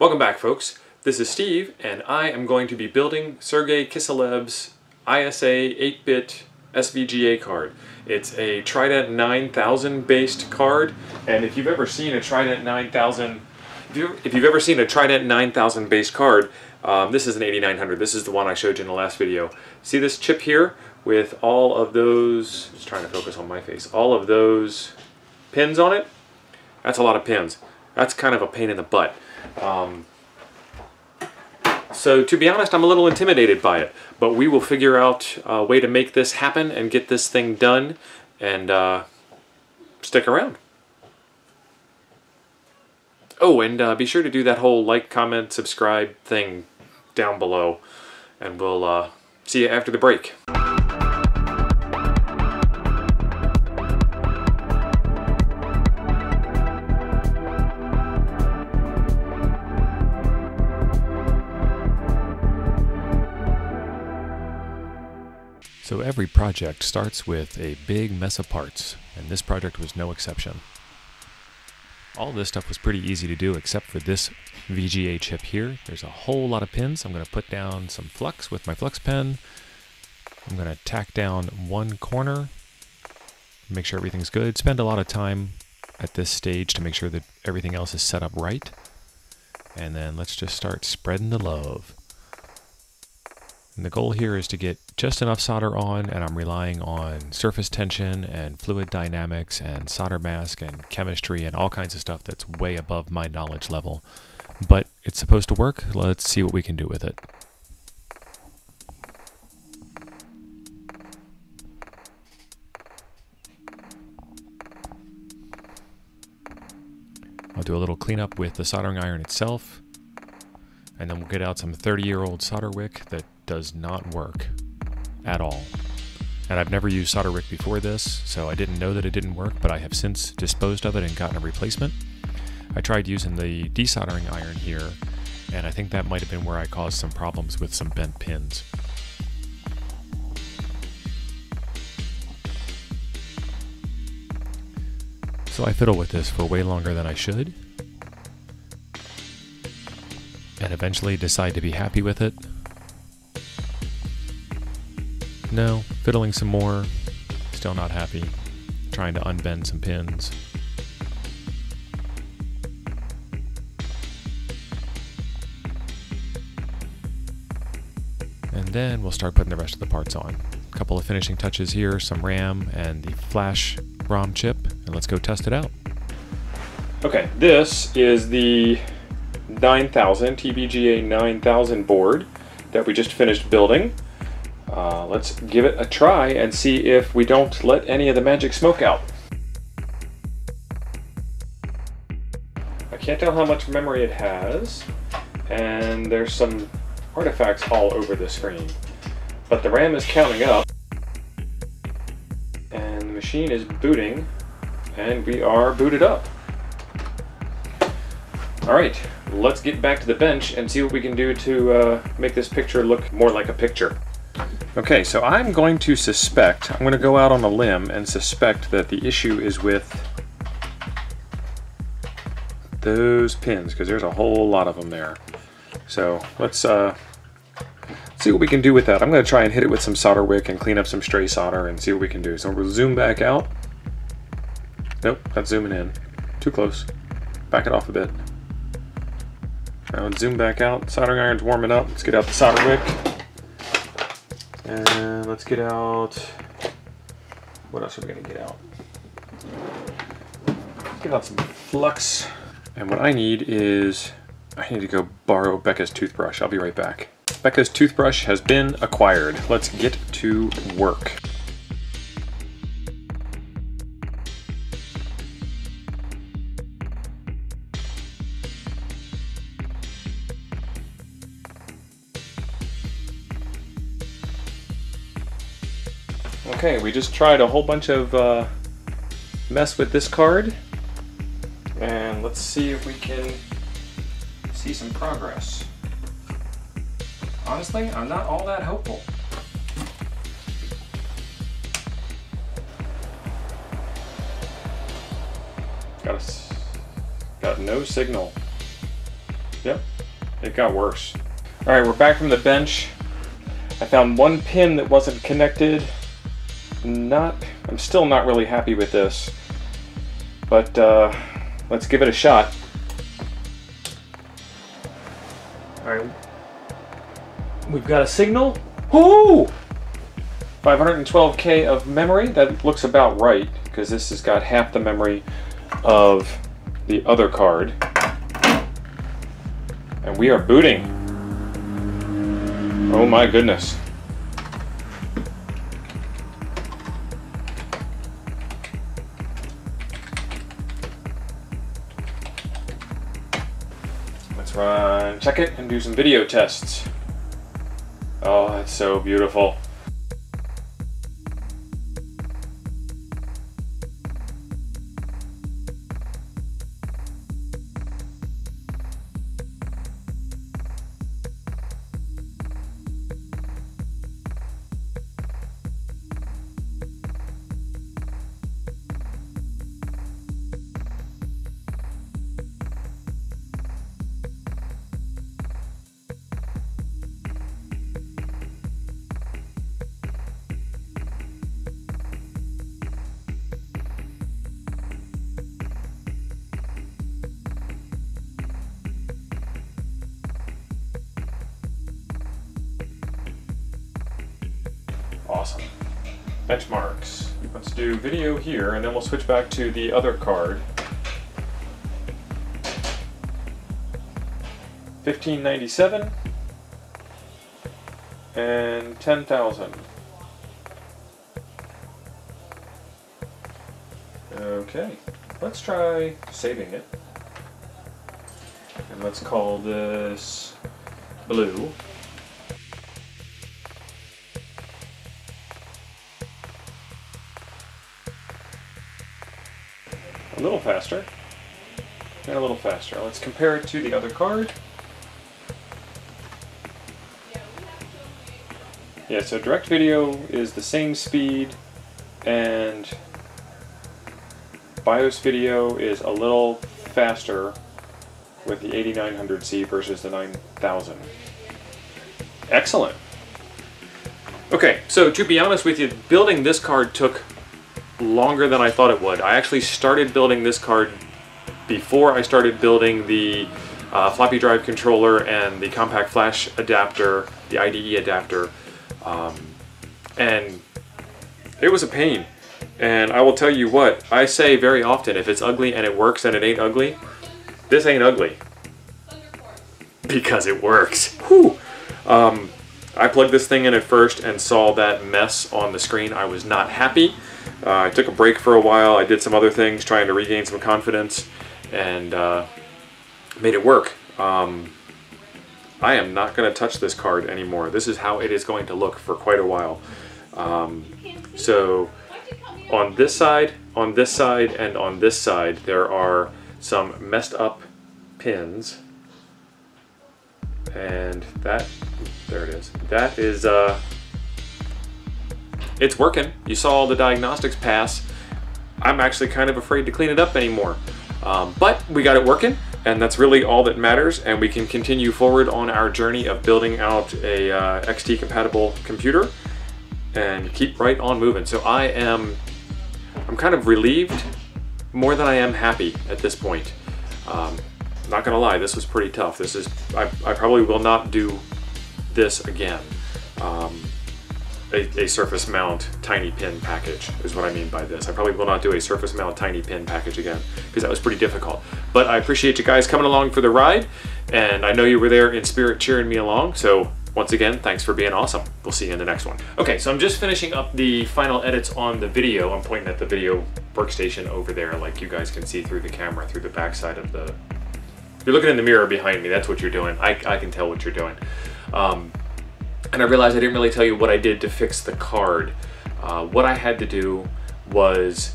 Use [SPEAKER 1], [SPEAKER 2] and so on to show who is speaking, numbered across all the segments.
[SPEAKER 1] Welcome back folks. This is Steve and I am going to be building Sergey Kiselev's ISA 8-bit SVGA card. It's a Trident 9000 based card and if you've ever seen a Trident 9000 if, you, if you've ever seen a Trident 9000 based card um, this is an 8900. This is the one I showed you in the last video. See this chip here with all of those, just trying to focus on my face, all of those pins on it? That's a lot of pins. That's kind of a pain in the butt. Um, so to be honest, I'm a little intimidated by it, but we will figure out a way to make this happen and get this thing done and uh, stick around. Oh, and uh, be sure to do that whole like, comment, subscribe thing down below, and we'll uh, see you after the break.
[SPEAKER 2] So every project starts with a big mess of parts, and this project was no exception. All this stuff was pretty easy to do except for this VGA chip here. There's a whole lot of pins. I'm going to put down some flux with my flux pen. I'm going to tack down one corner, make sure everything's good. Spend a lot of time at this stage to make sure that everything else is set up right. And then let's just start spreading the love. And the goal here is to get just enough solder on, and I'm relying on surface tension and fluid dynamics and solder mask and chemistry and all kinds of stuff that's way above my knowledge level. But it's supposed to work. Let's see what we can do with it. I'll do a little cleanup with the soldering iron itself, and then we'll get out some 30 year old solder wick that does not work at all. And I've never used solder wick before this, so I didn't know that it didn't work, but I have since disposed of it and gotten a replacement. I tried using the desoldering iron here, and I think that might have been where I caused some problems with some bent pins. So I fiddle with this for way longer than I should, and eventually decide to be happy with it no, fiddling some more. Still not happy. Trying to unbend some pins. And then we'll start putting the rest of the parts on. A couple of finishing touches here, some RAM and the flash ROM chip, and let's go test it out.
[SPEAKER 1] Okay, this is the 9000, TVGA 9000 board that we just finished building. Uh, let's give it a try and see if we don't let any of the magic smoke out. I can't tell how much memory it has, and there's some artifacts all over the screen. But the RAM is counting up, and the machine is booting, and we are booted up. Alright, let's get back to the bench and see what we can do to uh, make this picture look more like a picture. Okay, so I'm going to suspect, I'm going to go out on a limb and suspect that the issue is with those pins, because there's a whole lot of them there. So let's uh, see what we can do with that. I'm going to try and hit it with some solder wick and clean up some stray solder and see what we can do. So we'll zoom back out. Nope, that's zooming in. Too close. Back it off a bit. Now let's zoom back out. Soldering iron's warming up. Let's get out the solder wick. And let's get out. What else are we gonna get out? Let's get out some flux. And what I need is, I need to go borrow Becca's toothbrush. I'll be right back. Becca's toothbrush has been acquired. Let's get to work. Okay, we just tried a whole bunch of uh, mess with this card. And let's see if we can see some progress. Honestly, I'm not all that hopeful. Got, a, got no signal. Yep, it got worse. All right, we're back from the bench. I found one pin that wasn't connected. Not, I'm still not really happy with this, but uh, let's give it a shot. All right, we've got a signal. Ooh! 512K of memory, that looks about right, because this has got half the memory of the other card. And we are booting. Oh my goodness. Check it, and do some video tests. Oh, it's so beautiful. Awesome. Benchmarks. Let's do video here, and then we'll switch back to the other card. 1597 and 10,000. Okay, let's try saving it. And let's call this blue. A little faster. And a little faster. Let's compare it to the other card. Yeah, so direct video is the same speed and BIOS video is a little faster with the 8900C versus the 9000. Excellent. Okay, so to be honest with you, building this card took longer than I thought it would. I actually started building this card before I started building the uh, floppy drive controller and the compact flash adapter, the IDE adapter, um, and it was a pain. And I will tell you what, I say very often, if it's ugly and it works and it ain't ugly, this ain't ugly. Because it works. Whew. Um, I plugged this thing in at first and saw that mess on the screen. I was not happy. Uh, I took a break for a while. I did some other things trying to regain some confidence and uh, made it work. Um, I am not going to touch this card anymore. This is how it is going to look for quite a while. Um, so on this side, on this side, and on this side, there are some messed up pins. And that, there it is. That is, uh, it's working. You saw all the diagnostics pass. I'm actually kind of afraid to clean it up anymore. Um, but we got it working, and that's really all that matters, and we can continue forward on our journey of building out a uh, XT compatible computer and keep right on moving. So I am, I'm kind of relieved more than I am happy at this point. Um, not gonna lie, this was pretty tough. This is, I, I probably will not do this again. Um, a, a, surface mount tiny pin package is what I mean by this. I probably will not do a surface mount tiny pin package again because that was pretty difficult. But I appreciate you guys coming along for the ride and I know you were there in spirit cheering me along. So once again, thanks for being awesome. We'll see you in the next one. Okay, so I'm just finishing up the final edits on the video. I'm pointing at the video workstation over there like you guys can see through the camera, through the backside of the... If you're looking in the mirror behind me, that's what you're doing. I, I can tell what you're doing. Um, and I realized I didn't really tell you what I did to fix the card. Uh, what I had to do was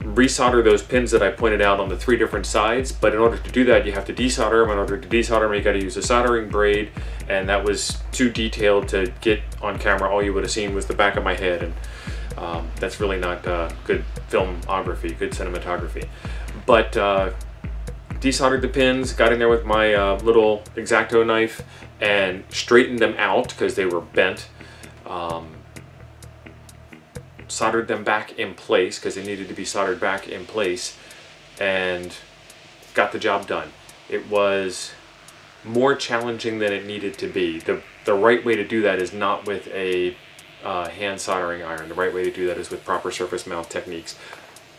[SPEAKER 1] resolder those pins that I pointed out on the three different sides, but in order to do that, you have to desolder them. In order to desolder them, you gotta use a soldering braid, and that was too detailed to get on camera. All you would have seen was the back of my head, and um, that's really not uh, good filmography, good cinematography. But uh, desoldered the pins, got in there with my uh, little X-Acto knife and straightened them out because they were bent. Um, soldered them back in place because they needed to be soldered back in place and got the job done. It was more challenging than it needed to be. The, the right way to do that is not with a uh, hand soldering iron. The right way to do that is with proper surface mount techniques.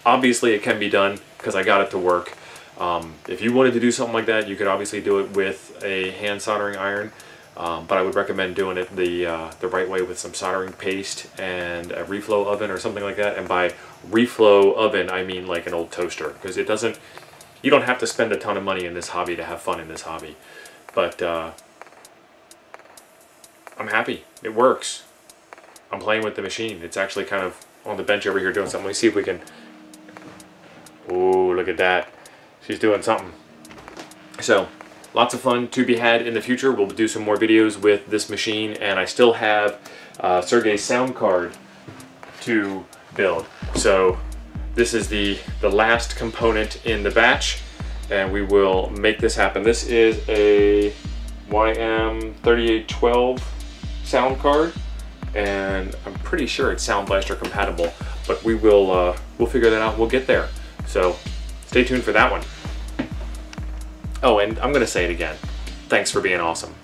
[SPEAKER 1] Obviously it can be done because I got it to work. Um, if you wanted to do something like that, you could obviously do it with a hand soldering iron. Um, but I would recommend doing it the uh, the right way with some soldering paste and a reflow oven or something like that. And by reflow oven, I mean like an old toaster because it doesn't. You don't have to spend a ton of money in this hobby to have fun in this hobby, but uh, I'm happy. It works. I'm playing with the machine. It's actually kind of on the bench over here doing something. Let me see if we can. Oh, look at that. She's doing something. So lots of fun to be had in the future. We'll do some more videos with this machine, and I still have uh, sound card to build. So this is the, the last component in the batch, and we will make this happen. This is a YM3812 sound card, and I'm pretty sure it's Sound Blaster compatible, but we will uh, we'll figure that out. We'll get there. So stay tuned for that one. Oh, and I'm going to say it again. Thanks for being awesome.